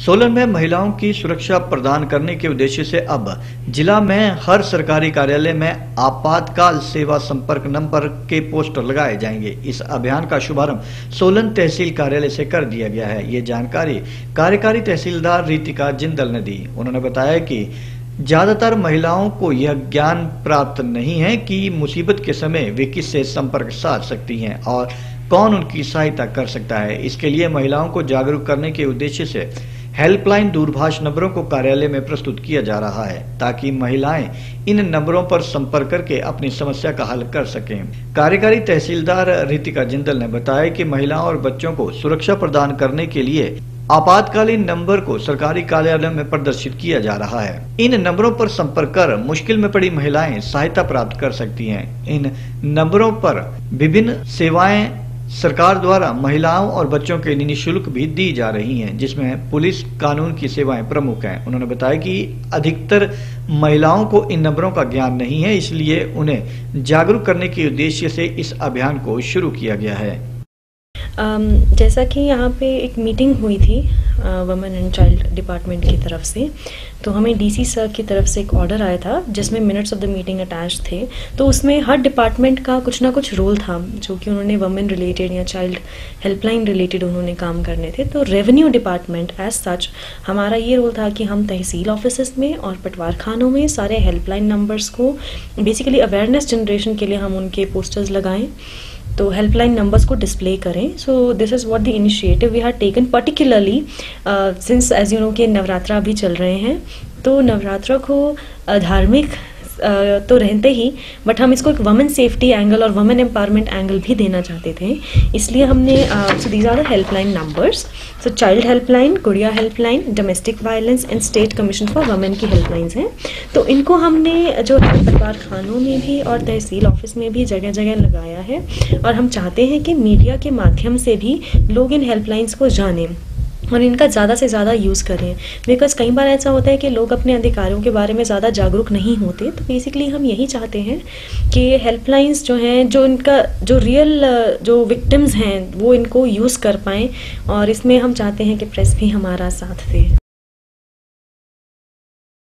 सोलन में महिलाओं की सुरक्षा प्रदान करने के उद्देश्य से अब जिला में हर सरकारी कार्यालय में आपातकाल सेवा संपर्क नंबर के पोस्टर लगाए जाएँगे। इस अभियान का शुभारंभ सोलन तहसील कार्यालय से कर दिया गया है। ये जानकारी कार्यकारी तहसीलदार रीतिका जिंदल ने दी। उन्होंने बताया कि ज़्यादातर महिलाओं को यह ज्ञान प्राप्त नहीं है कि मुसीबत के समय वे किससे संपर्क साध सकती हैं और कौन उनकी सहायता कर सकता है। इसके लिए महिलाओं को जागरूक करने के उद्देश्य से हेल्पलाइन दूरभाष नंबरों को कार्यालय में प्रस्तुत किया जा रहा है, ताकि महिलाएँ इन नंबरों पर संपर्क करके अपनी समस्या का हल कर सकें। कार्यकारी तहसीलदार रितिका जिंदल ने बताया कि महिलाओं और बच्चों को सुरक्षा प्रदान करने के लिए आपातकालीन नंबर को सरकारी कार्यालय में प्रदर्शित किया जा रहा है। इन नंबरों पर संपर्क कर मुश्किल में पड़ी महिलाएँ सहायता प्राप्त कर सकती हैं। इन नंबरों पर विभिन्न सेवाएँ सरकार द्वारा महिलाओं और बच्चों के निःशुल्क भी दी जा रही हैं, जिसमें पुलिस कानून की सेवाएँ प्रमुख हैं। उन्होंने बताया कि अधिकतर महिलाओं को इन नंबरों का ज्ञान नहीं है, इसलिए उन्हें जागरूक करने के उद्देश्य से इस अभियान को शुरू किया गया है। जैसा कि यहाँ पे एक मीटिंग हुई थी वुमेन एंड चाइल्ड डिपार्टमेंट की तरफ़ से तो हमें डीसी सर की तरफ़ से एक ऑर्डर आया था, जिसमें minutes of the meeting attach थे। तो उसमें हर डिपार्टमेंट का कुछ ना कुछ रोल था, जो कि उन्होंने वुमेन रिलेटेड या चाइल्ड हेल्पलाइन रिलेटेड उन्होंने काम करने थे। तो रेवेन्यू डिपार्टमेंट एज सच हमारा ये रोल था कि हम तहसील ऑफ़िस में और पटवार खानों में सारे हेल्पलाइन नंबर्स को बेसिकली अवेयरनेस जनरेशन के लिए हम उनके पोस्टर्स लगाएँ। तो हेल्पलाइन नंबर्स को डिस्प्ले करें। So this is what the initiative we have taken particularly since as you know के नवरात्रा अभी चल रहे हैं तो नवरात्रा को uh, धार्मिक तो रहते ही बट हम इसको एक वमेन सेफ्टी एंगल और वमेन एम्पावरमेंट एंगल भी देना चाहते थे। इसलिए हमने so these are the helpline numbers so child helpline Gudiya helpline domestic violence and state commission for women की हेल्पलाइंस हैं। तो इनको हमने, जो है परिवार खानों में भी और तहसील ऑफ़िस में भी जगह जगह लगाया है। और हम चाहते हैं कि मीडिया के माध्यम से भी लोग इन हेल्पलाइंस को जानें। और इनका ज़्यादा से ज़्यादा यूज़ करें। बिकॉज़ कई बार ऐसा होता है कि लोग अपने अधिकारों के बारे में ज़्यादा जागरूक नहीं होते। तो बेसिकली हम यही चाहते हैं कि हेल्पलाइंस जो हैं, जो इनका, जो रियल जो विक्टिम्स हैं, वो इनको यूज़ कर पाएँ। और इसमें हम चाहते हैं कि प्रेस भी हमारा साथ दे।